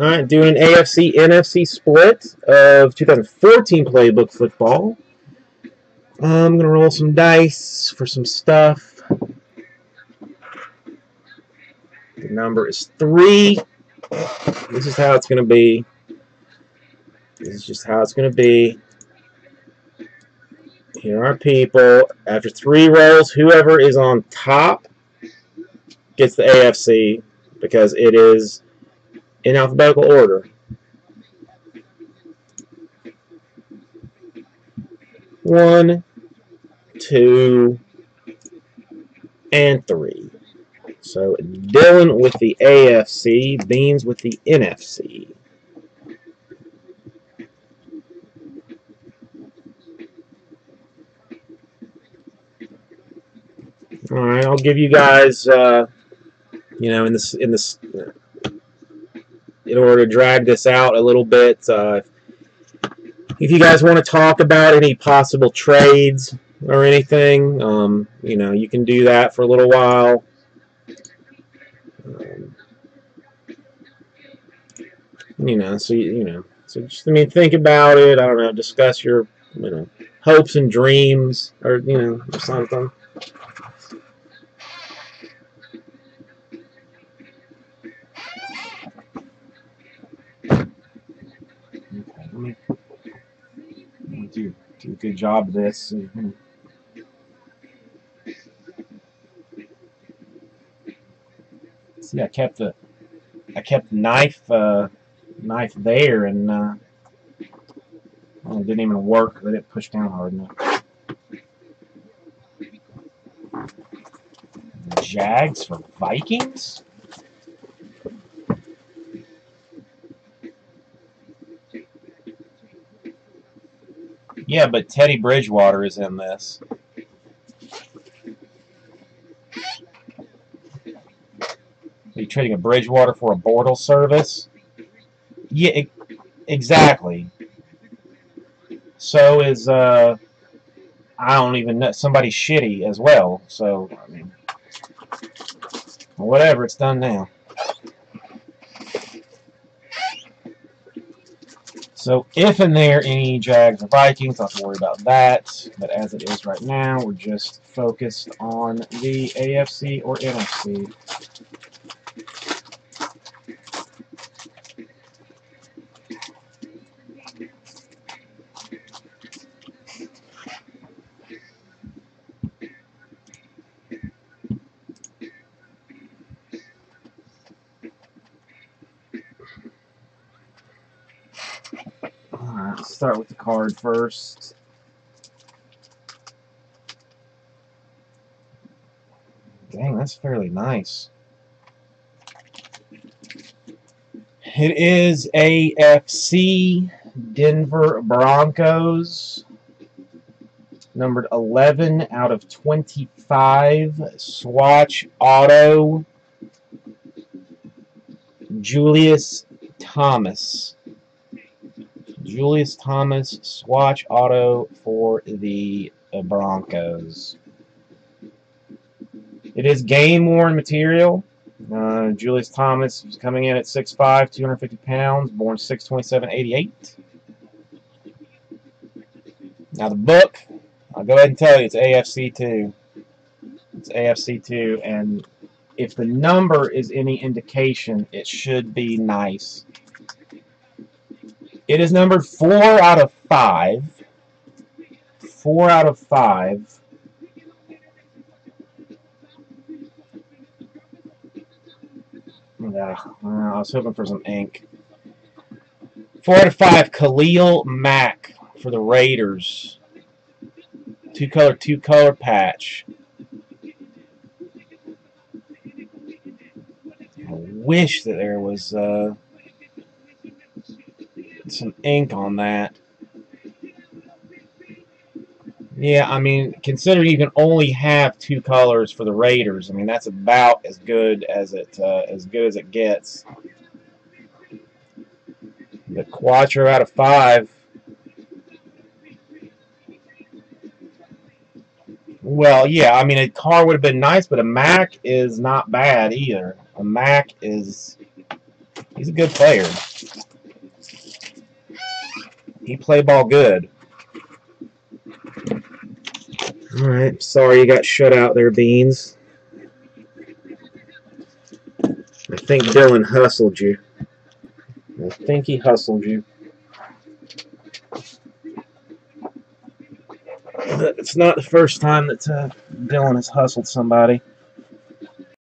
All right, doing an AFC NFC split of 2014 playbook football. I'm gonna roll some dice for some stuff. The number is three. This is how it's gonna be. This is just how it's gonna be. Here are people. After three rolls, whoever is on top gets the AFC because it is in alphabetical order. One, two, and three. So Dylan with the AFC, Beans with the NFC. All right, I'll give you guys, uh, you know, in this in this in order to drag this out a little bit. Uh, if you guys want to talk about any possible trades or anything, um, you know, you can do that for a little while. Um, you know, so you, you know, so just I mean, think about it. I don't know, discuss your you know hopes and dreams, or you know, or something. me do, do a good job of this. See, I kept the I kept the knife uh, knife there, and uh, it didn't even work. I didn't push down hard enough. Jags for Vikings. Yeah, but Teddy Bridgewater is in this. Are you trading a Bridgewater for a Bortle service? Yeah, exactly. So is, uh, I don't even know, somebody shitty as well. So, I mean, whatever, it's done now. So if in there any Jags or Vikings, have to worry about that. But as it is right now, we're just focused on the AFC or NFC. Start with the card first. Dang, that's fairly nice. It is AFC Denver Broncos. Numbered 11 out of 25. Swatch Auto. Julius Thomas. Julius Thomas swatch auto for the Broncos. It is game worn material. Uh, Julius Thomas is coming in at 6'5", 250 pounds, born 627'88. Now the book, I'll go ahead and tell you, it's AFC2. It's AFC2, and if the number is any indication, it should be nice. It is numbered 4 out of 5. 4 out of 5. Yeah, I was hoping for some ink. 4 out of 5, Khalil Mack for the Raiders. Two color, two color patch. I wish that there was uh, some ink on that. Yeah, I mean, considering you can only have two colors for the Raiders, I mean that's about as good as it uh, as good as it gets. The Quattro out of five. Well, yeah, I mean a Carr would have been nice, but a Mack is not bad either. A Mack is he's a good player. You play ball good. All right, sorry you got shut out there, Beans. I think Dylan hustled you. I think he hustled you. But it's not the first time that uh, Dylan has hustled somebody.